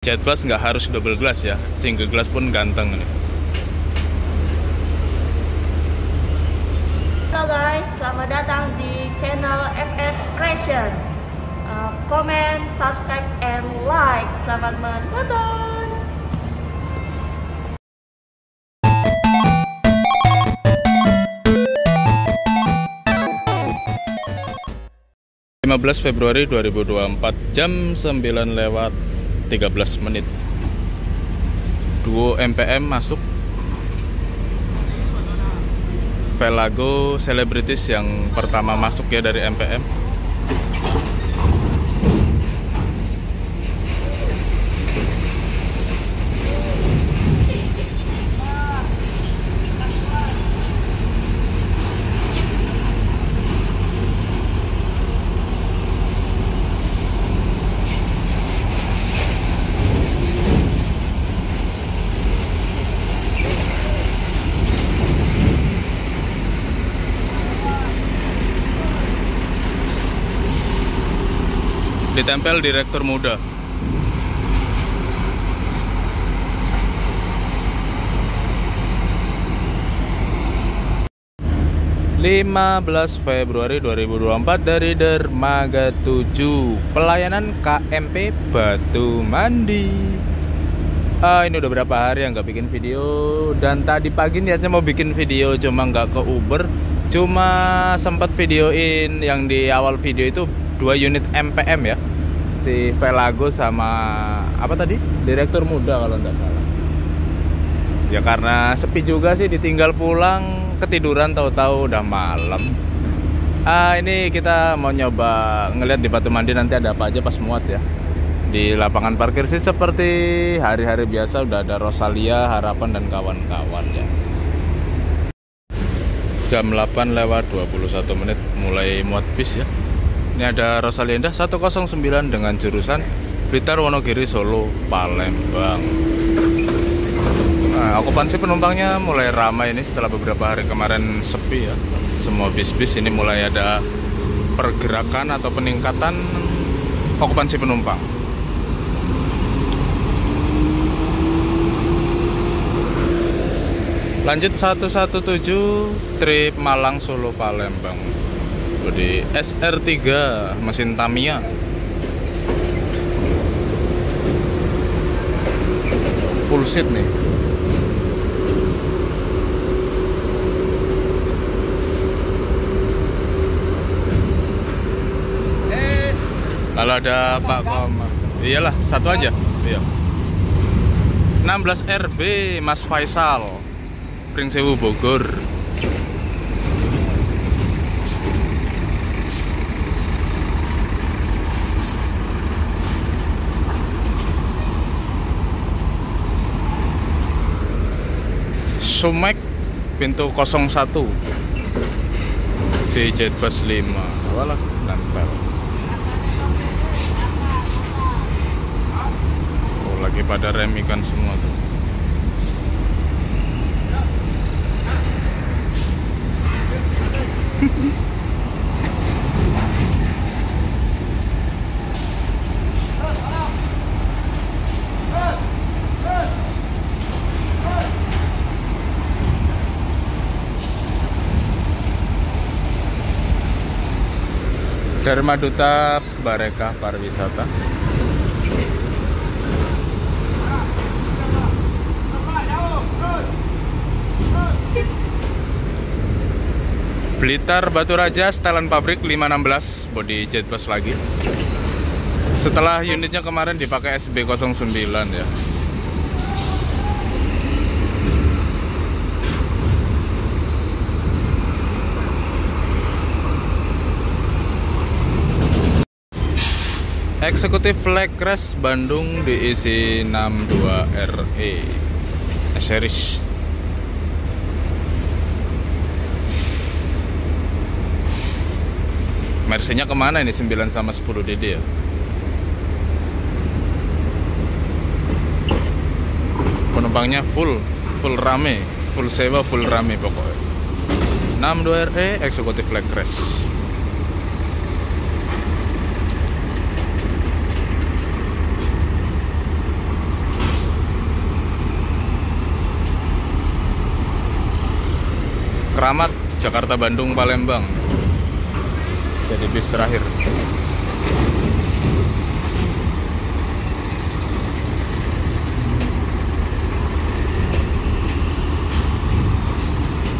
Jet Plus nggak harus double glass ya, single glass pun ganteng nih. Halo guys, selamat datang di channel FS Creation. Uh, comment, subscribe, and like. Selamat menonton. Lima belas Februari 2024 jam 9 lewat 13 menit. Duo MPM masuk. Velago Celebrities yang pertama masuk ya dari MPM. Ditempel direktur muda. Lima belas Februari 2024 dari Dermaga 7 Pelayanan KMP Batu Mandi. Ah, ini udah berapa hari yang nggak bikin video? Dan tadi pagi niatnya mau bikin video cuma nggak ke Uber. Cuma sempat videoin yang di awal video itu dua unit MPM ya? Si Velago sama apa tadi? Direktur muda kalau nggak salah. Ya karena sepi juga sih ditinggal pulang ketiduran tahu-tahu udah malam. Ah ini kita mau nyoba ngeliat di Batu Mandi nanti ada apa aja pas muat ya. Di lapangan parkir sih seperti hari-hari biasa udah ada Rosalia, Harapan dan kawan-kawan ya. Jam 8 lewat 21 menit mulai muat bis ya. Ini ada Rosalia Indah 109 dengan jurusan Blitar Wonogiri Solo Palembang. Nah, okupansi penumpangnya mulai ramai ini setelah beberapa hari kemarin sepi ya. Semua bis-bis ini mulai ada pergerakan atau peningkatan okupansi penumpang. Lanjut 117 trip Malang Solo Palembang. Jadi SR3 mesin Tamiya. Full seat nih. Kalau ada Pak Koma. Iyalah, satu aja. Iya. 16 RB Mas Faisal. Pringsewu Bogor. Sumek pintu 01 si Jetbus 5 awalah nempel. Oh lagi pada rem ikan semua tuh Dharma Duta Bareka Pariwisata. Blitar Batu Raja setelan pabrik 516 body jet bus lagi. Setelah unitnya kemarin dipakai SB09 ya Eksekutif Crash Bandung diisi 62RE series. Mersinya ke mana ini 9 sama 10 DD ya? Penumpangnya full full rame. Full sewa full rame pokoknya. 62RE eksekutif Flag Keramat Jakarta Bandung Palembang. Jadi bis terakhir.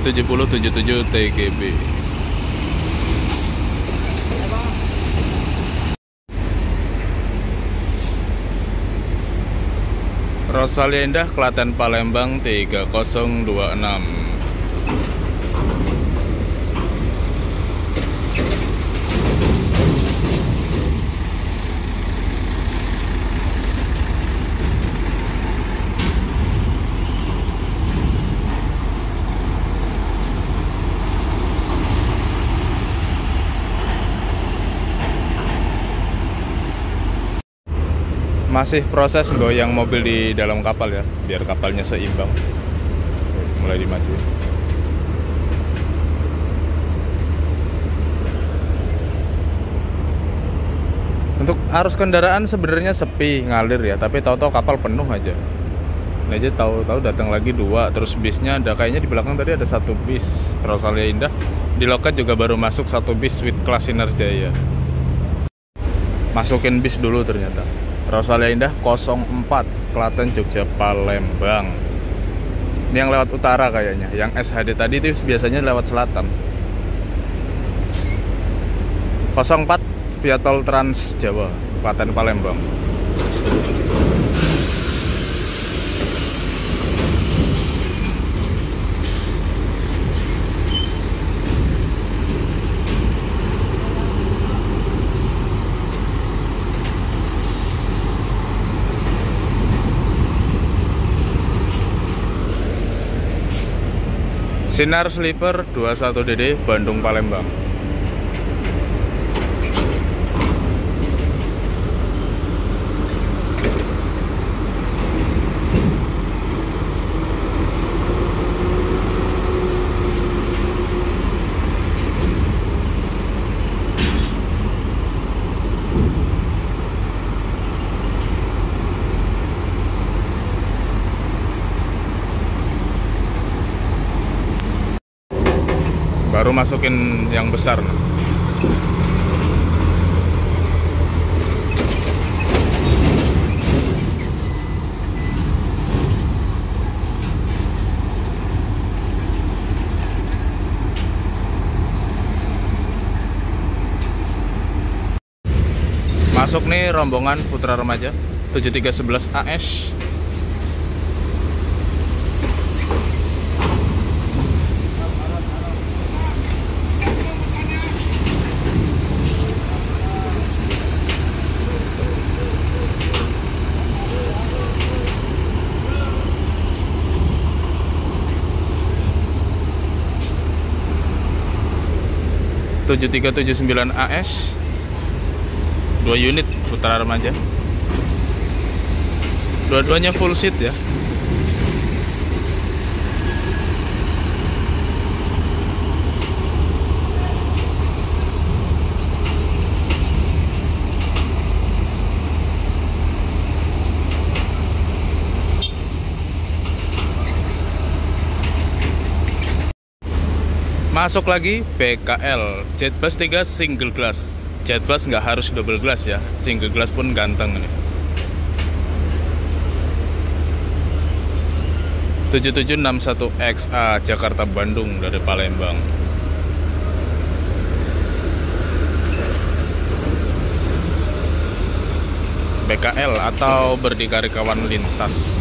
tujuh puluh tujuh tujuh TGB Rosalia Indah Klaten Palembang 3026 masih proses goyang mobil di dalam kapal ya biar kapalnya seimbang. Mulai dimaju untuk arus kendaraan sebenarnya sepi ngalir ya tapi tahu-tahu kapal penuh aja. Ini aja tahu-tahu datang lagi dua terus bisnya ada kayaknya di belakang tadi ada satu bis Rosalia Indah. Di loket juga baru masuk satu bis Sweet Class Jaya masukin bis dulu ternyata Rosalia Indah 04 Klaten Jogja Palembang. Ini yang lewat utara kayaknya yang SHD tadi itu biasanya lewat selatan. 04 via tol Trans Jawa Klaten Palembang Sinar Sleeper 21DD Bandung Palembang baru masukin yang besar. Masuk nih rombongan putra remaja 7311 AS tujuh tiga tujuh sembilan AS dua unit putra remaja. Dua-duanya full seat ya masuk lagi BKL Jetbus 3 single glass. Jetbus nggak harus double glass ya. Single glass pun ganteng nih 7761 XA Jakarta Bandung dari Palembang. BKL atau berdikari kawan lintas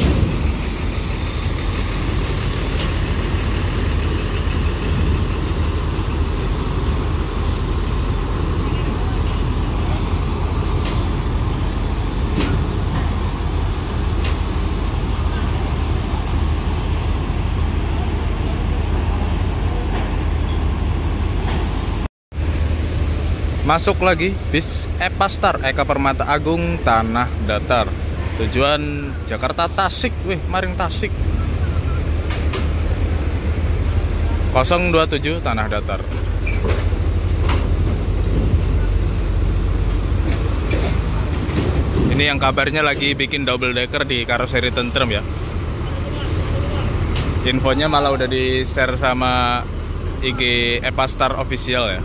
Masuk lagi bis Epastar Eka Permata Agung Tanah Datar. Tujuan Jakarta Tasik, wih, Maring Tasik. 027 Tanah Datar. Ini yang kabarnya lagi bikin double decker di karoseri tentrem ya. Infonya malah udah di-share sama IG Epastar official ya.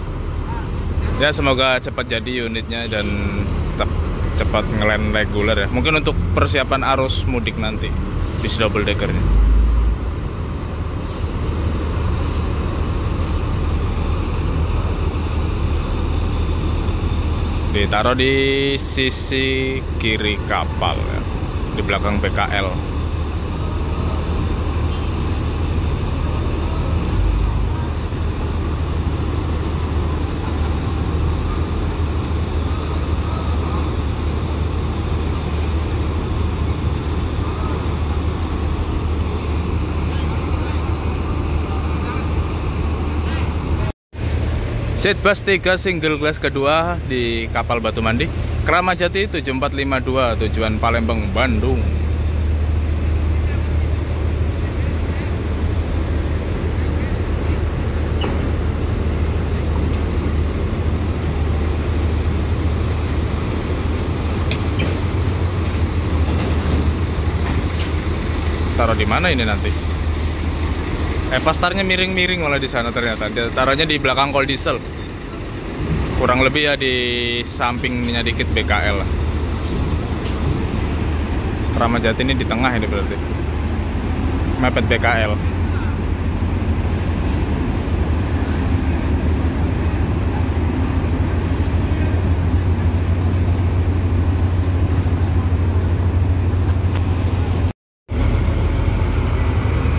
Ya semoga cepat jadi unitnya dan cepat ngelen reguler ya. Mungkin untuk persiapan arus mudik nanti bis double deckernya. Ditaruh di sisi kiri kapal ya, di belakang PKL. Jetbus 3 single glass kedua di kapal Batu Mandi Kramajati 7452 tujuan Palembang Bandung Taruh di mana ini nanti? Eh pastarnya miring-miring malah di sana ternyata. Dia taruhnya di belakang kol diesel. Kurang lebih ya di sampingnya dikit BKL lah. Ramadjati ini di tengah ini berarti. Mepet BKL.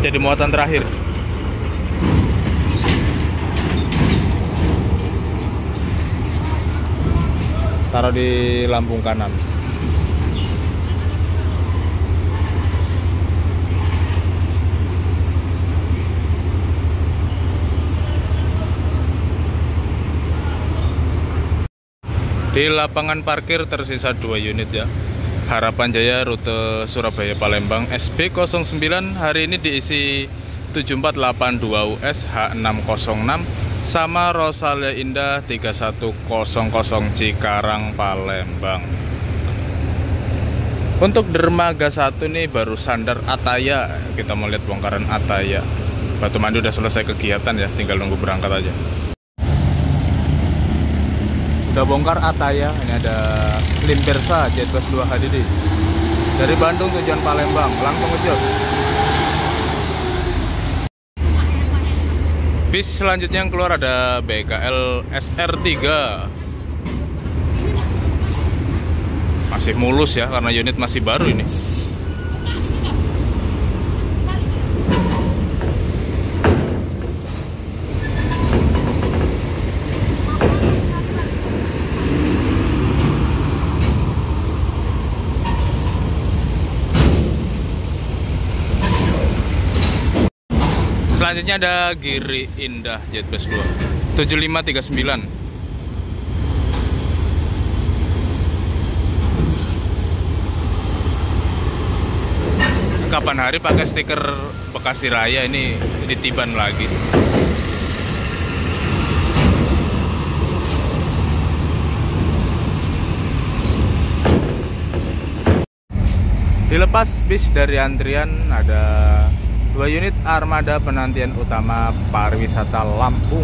Jadi muatan terakhir. Taruh di lambung kanan. Di lapangan parkir tersisa dua unit ya. Harapan Jaya rute Surabaya Palembang SB09 hari ini diisi 7482 US H606 sama Rosalia Indah 3100 Cikarang Palembang. Untuk dermaga satu nih baru sandar Ataya. Kita mau lihat bongkaran Ataya. Batu Mandi udah selesai kegiatan ya tinggal nunggu berangkat aja. Udah bongkar Ataya. Ini ada Limpersa Jetbus 2 HDD dari Bandung tujuan Palembang langsung ngejos bis selanjutnya yang keluar ada BKL SR3 masih mulus ya karena unit masih baru ini Selanjutnya ada Giri Indah Jetbus 2 7539 Kapan hari pakai stiker Bekasi Raya ini ditiban lagi? Dilepas bis dari antrian ada dua unit armada penantian utama pariwisata Lampung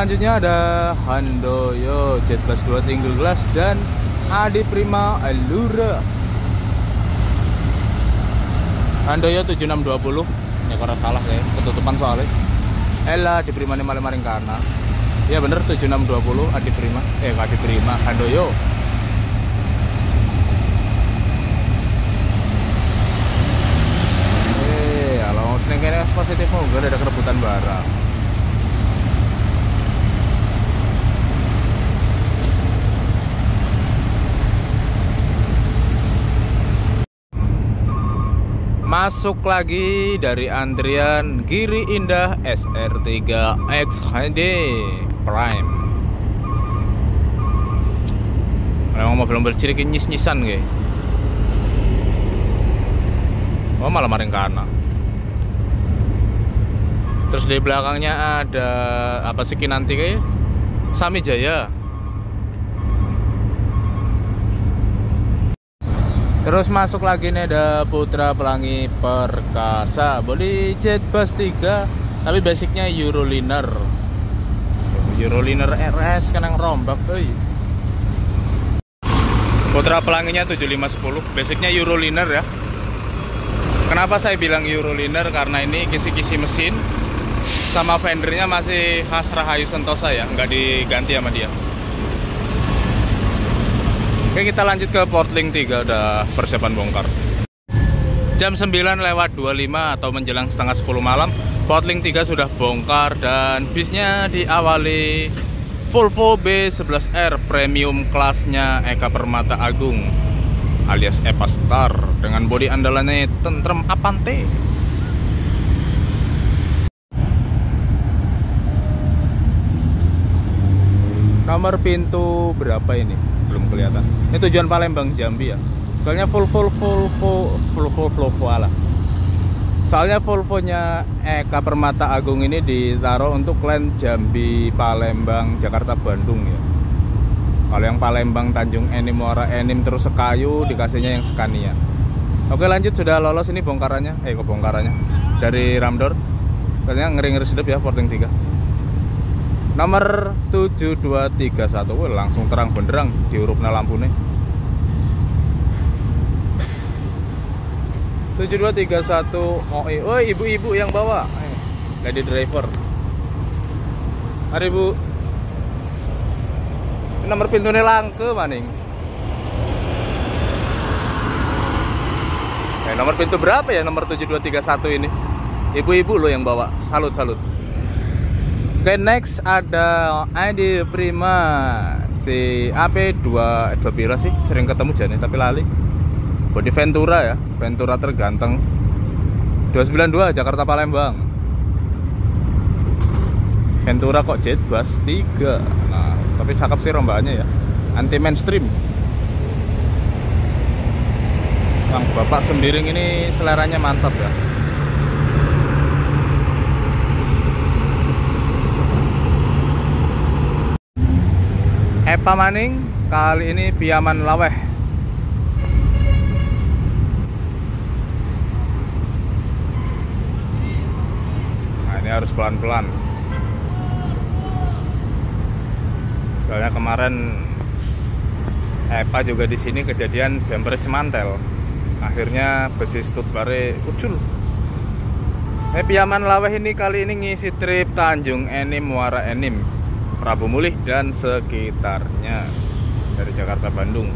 selanjutnya ada Handoyo Jet Plus 2 single glass dan Adi Prima Allura Handoyo 7620 ya kalau salah ya ketutupan soalnya. Ella Adi Prima 55 Ringkana ya bener 7620 Adi Prima. Eh Adi Prima Handoyo. Eh kalau seneng kene positif mau gak ada kerebutan barang masuk lagi dari antrian Giri Indah SR3 XHD Prime. Memang mobil mobil cilik nyis-nyisan gue oh malah maring karena terus di belakangnya ada apa sih nanti kayak Sami Jaya. Terus masuk lagi nih ada Putra Pelangi Perkasa body jet bus 3 tapi basicnya Euroliner Euroliner RS kan rombak euy Putra Pelanginya 7510 basicnya Euroliner ya Kenapa saya bilang Euroliner? Karena ini kisi-kisi mesin sama fendernya masih khas Rahayu Sentosa ya, nggak diganti sama dia. Oke kita lanjut ke Portling 3 udah persiapan bongkar. Jam 9 lewat 25 atau menjelang setengah 10 malam, Portling 3 sudah bongkar dan bisnya diawali Volvo B11R premium kelasnya Eka Permata Agung alias Epa Star dengan bodi andalannya Tentrem Apante. Nomor pintu berapa ini? Belum kelihatan. Ini tujuan Palembang Jambi ya. Soalnya full full full full full full full, ala. Soalnya Volvo-nya Eka Permata Agung ini ditaruh untuk klan Jambi, Palembang, Jakarta, Bandung ya kalau yang Palembang Tanjung Enim Muara Enim terus Sekayu dikasihnya yang Scania oke lanjut sudah lolos ini bongkarannya eh kok bongkarannya dari Ramdor katanya ngeri-ngeri sedap ya porting 3 nomor 7231 Wih, langsung terang benderang di urupna lampu nih 7231 oh, oh ibu-ibu yang bawa. Lady driver. Mari bu. Nomor pintunya langke maning. Eh, nomor pintu berapa ya nomor 7231 ini? Ibu-ibu lo yang bawa. Salut salut oke next ada ID Prima. Si AP 2 2 pira sih? Sering ketemu jane tapi lali. Body Ventura ya Ventura terganteng. 292 Jakarta Palembang. Ventura kok jet bus 3 tapi cakep sih rombaannya ya. Anti mainstream Bang Bapak Sembiring ini seleranya mantap ya Epa Maning kali ini Piaman Laweh. Nah ini harus pelan-pelan. Soalnya kemarin Epa juga di sini kejadian bumper cemantel. Akhirnya besi Stuttgart ucul Eh Piaman Laweh ini kali ini ngisi trip Tanjung Enim Muara Enim Prabu Mulih dan sekitarnya dari Jakarta Bandung.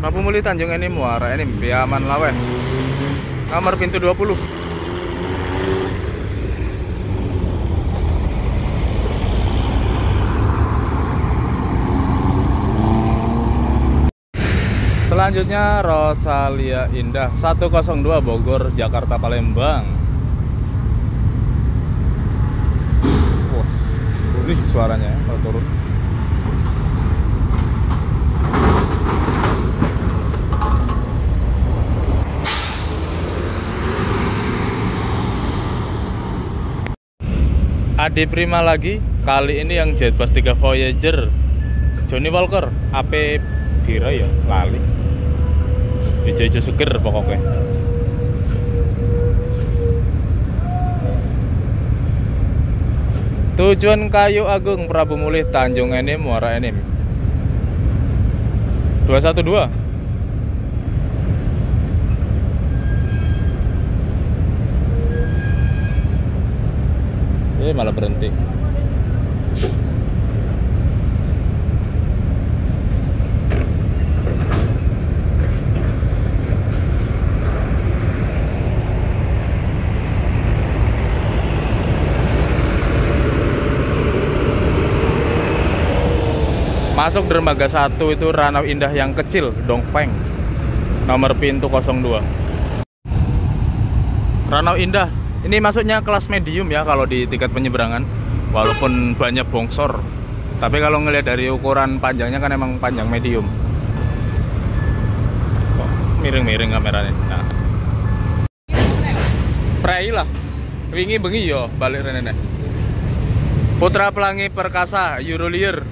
Prabu Mulih Tanjung Enim Muara Enim Piaman Laweh nomor pintu 20 Selanjutnya Rosalia Indah 102 Bogor Jakarta Palembang. Wah, ini suaranya ya kalau turun. Adi Prima lagi kali ini yang Jet Bus 3 Voyager Johnny Walker AP Bira ya lali hijau-hijau seger pokoknya. Tujuan kayu agung Prabu Mulih Tanjung Enim Muara Enim 212 ini malah berhenti Masuk dermaga 1 itu Ranau Indah yang kecil, Dongpeng. Nomor pintu 02. Ranau Indah. Ini masuknya kelas medium ya kalau di tiket penyeberangan. walaupun banyak bongsor tapi kalau ngelihat dari ukuran panjangnya kan emang panjang medium miring-miring kameranya nah prei lah wingi bengi yo balik rene Putra Pelangi Perkasa Eurolier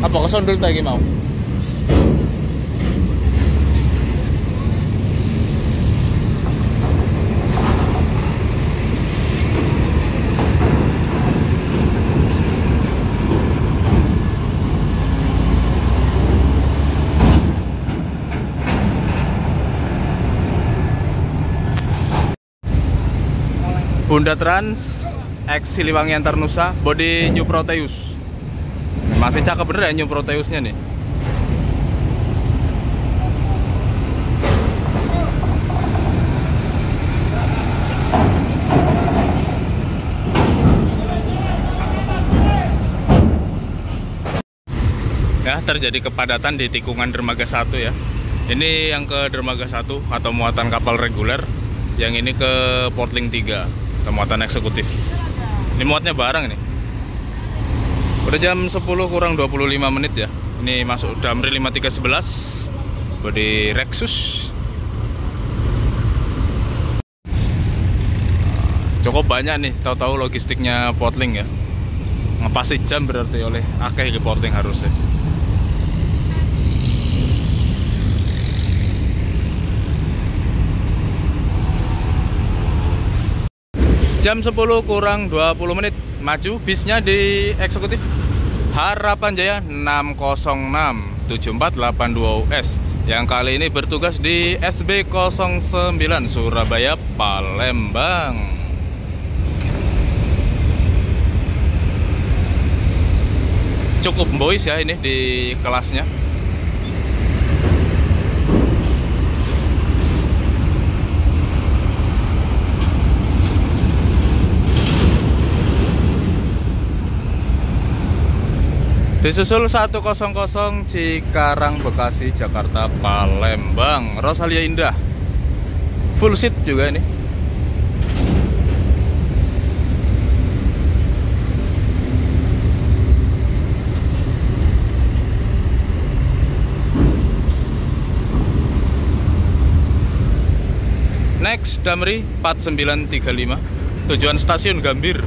apa kesondol lagi mau Bunda Trans X Siliwangi Antar Nusa body New Proteus masih cakep bener ya New nih. Ya terjadi kepadatan di tikungan dermaga 1 ya. Ini yang ke dermaga 1 atau muatan kapal reguler yang ini ke Portling 3 ke muatan eksekutif. Ini muatnya barang ini udah jam 10 kurang 25 menit ya. Ini masuk Damri 5311 body Rexus. Cukup banyak nih tahu-tahu logistiknya Portling ya. Ngepasi jam berarti oleh akeh ke Portling harusnya. Jam 10 kurang 20 menit Maju bisnya di eksekutif Harapan Jaya 606 7482 US Yang kali ini bertugas di SB09 Surabaya Palembang. Cukup boys ya ini di kelasnya Disusul 100 Cikarang Bekasi Jakarta Palembang. Rosalia Indah. Full seat juga ini. Next Damri 4935 Tujuan stasiun Gambir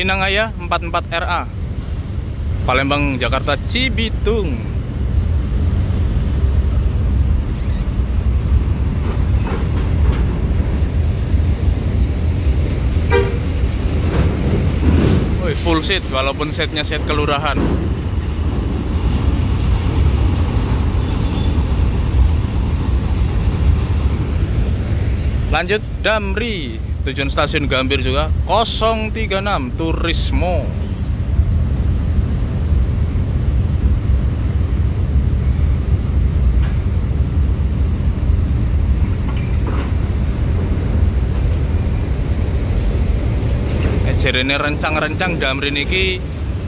Inangaya 44 RA Palembang Jakarta Cibitung. Wih, full seat walaupun setnya set kelurahan. Lanjut Damri tujuan stasiun Gambir juga 036 Turismo. Eh, ini rencang-rencang Damri niki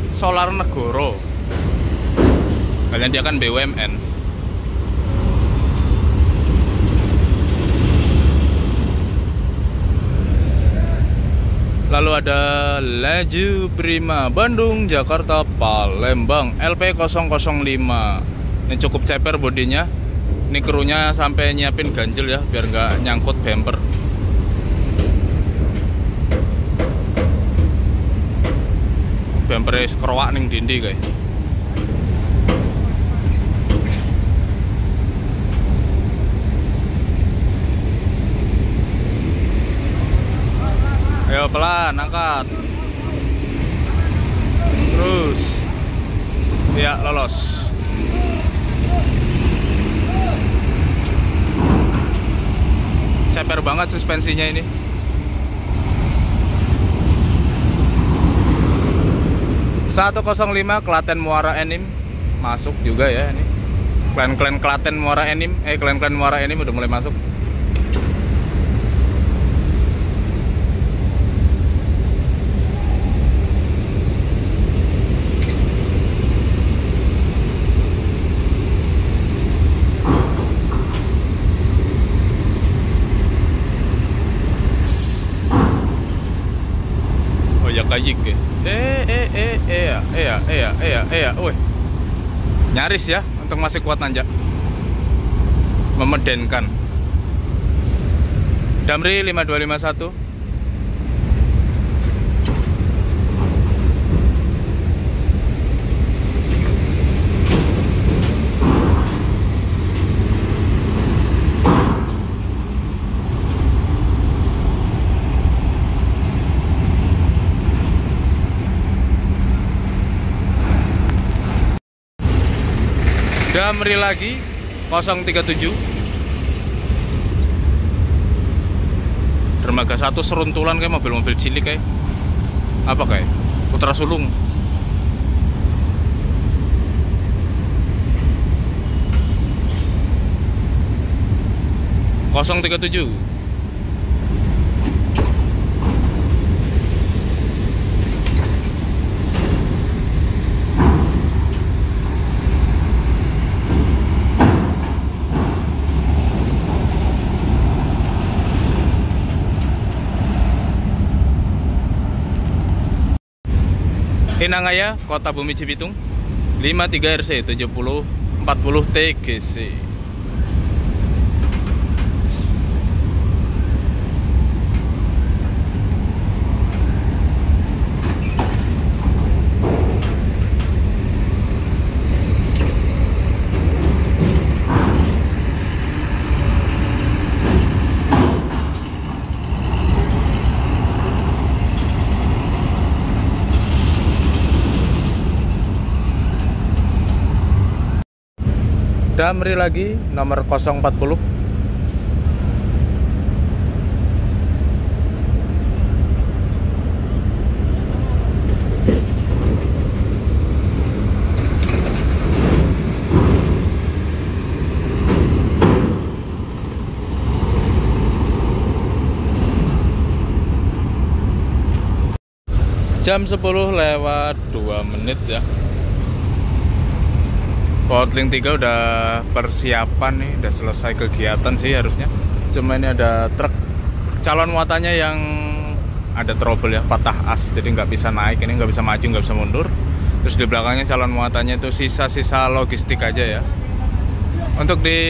solar negoro. Kalian dia kan BUMN Lalu ada Laju Prima Bandung, Jakarta, Palembang LP005 Ini cukup ceper bodinya. Ini krunya sampai nyiapin ganjel ya Biar nggak nyangkut bumper Bumpernya sekerwak nih dindi guys Ayo pelan, angkat. Terus. Ya, lolos. Ceper banget suspensinya ini. Satu lima Klaten Muara Enim masuk juga ya ini. Klan-klan Klaten Muara Enim, eh klan-klan Muara Enim udah mulai masuk. kayik ya. Eh eh eh eh ya, eh ya, eh ya, eh ya, eh ya. Wih. Nyaris ya untuk masih kuat nanjak. Memedenkan. Damri 5251 Damri lagi 037 Dermaga satu seruntulan kayak mobil-mobil cilik kayak. Apa kayak? Putra Sulung. Kosong tiga tujuh Inangaya, Kota Bumi Cibitung 53 RC 70 40 TGC Damri lagi nomor 040 Jam 10 lewat 2 menit ya Portling 3 udah persiapan nih, udah selesai kegiatan sih harusnya. Cuma ini ada truk calon muatannya yang ada trouble ya, patah as, jadi nggak bisa naik, ini nggak bisa maju, nggak bisa mundur. Terus di belakangnya calon muatannya itu sisa-sisa logistik aja ya. Untuk di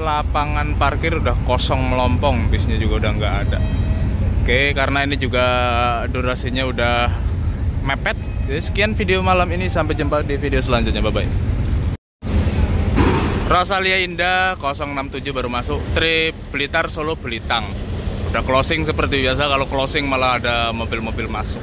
lapangan parkir udah kosong melompong, bisnya juga udah nggak ada. Oke, karena ini juga durasinya udah mepet. Jadi sekian video malam ini, sampai jumpa di video selanjutnya. Bye bye. Rosalia Indah 067 baru masuk. Trip Blitar Solo Belitang. Udah closing seperti biasa kalau closing malah ada mobil-mobil masuk